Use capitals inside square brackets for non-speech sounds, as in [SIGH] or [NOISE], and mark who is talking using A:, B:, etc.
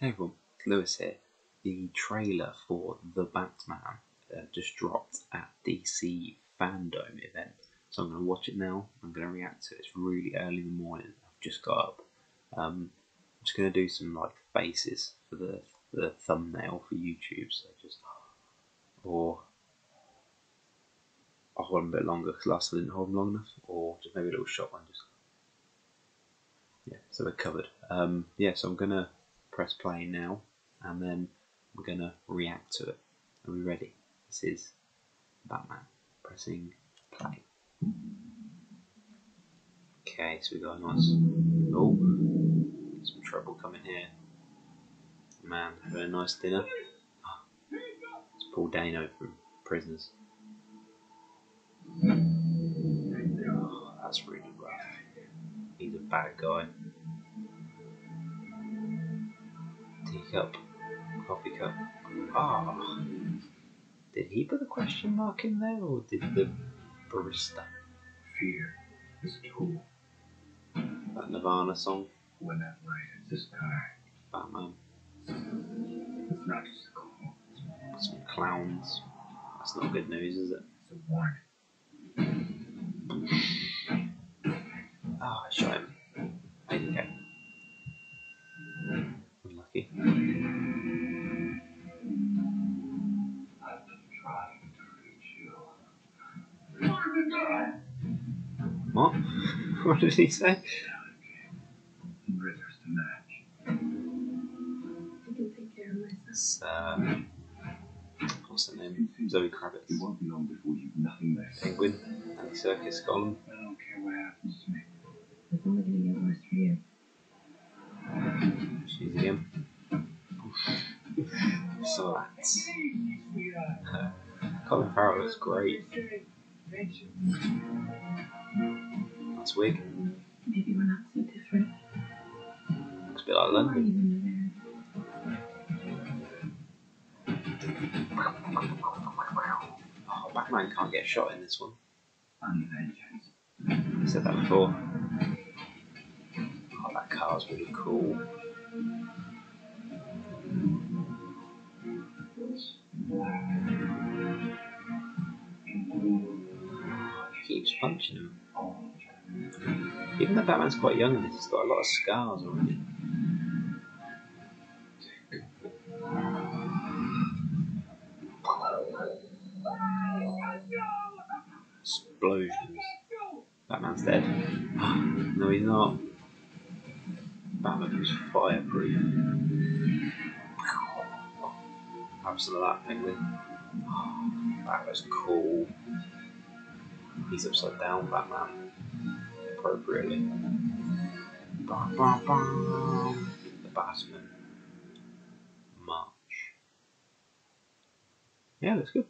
A: Hey everyone, it's Lewis here. The trailer for The Batman uh, just dropped at DC Fandome event. So I'm going to watch it now. I'm going to react to it. It's really early in the morning. I've just got up. Um, I'm just going to do some like faces for the, the thumbnail for YouTube. So just, or I'll hold them a bit longer because last time I didn't hold them long enough. Or just maybe a little shot one. Just yeah, so we're covered. Um, yeah, so I'm going to press play now and then we're going to react to it. Are we ready? This is Batman pressing play. Okay, so we got a nice. Oh, some trouble coming here. Man, having a nice dinner. Ah, it's Paul Dano from Prisoners. Oh, that's really rough. He's a bad guy. Teacup. Coffee cup. Ah. Oh. Did he put a question mark in there or did the barista?
B: Fear is a tool.
A: That Nirvana song?
B: When that light hits the sky,
A: Batman.
B: it's not just a call,
A: Some clowns. That's not good news, is it?
B: it's a warning.
A: What? [LAUGHS] what did he say?
B: Rivers to match.
C: I can take care of myself.
A: It's, uh, what's her name? Zoe
B: You
A: Kravitz.
B: won't be long before you've nothing left.
A: Penguin. Andy Serkis Gollum.
B: I don't care what happens to me.
C: It's only gonna get worse for you.
A: She's again. Slats. Colin Farrell looks great. Nice wig.
C: Maybe we're not so different.
A: Looks a bit like London. Oh, Batman can't get shot in this one. I said that before. Oh, that car's really cool. Punching him. Even though Batman's quite young in this, he's got a lot of scars already. Explosions. Batman's dead. [GASPS] no, he's not. Batman was fireproof. Have some of that penguin. That was cool. He's upside down, Batman. Appropriately. Bum, bum, bum. The Batman. March. Yeah, that's good.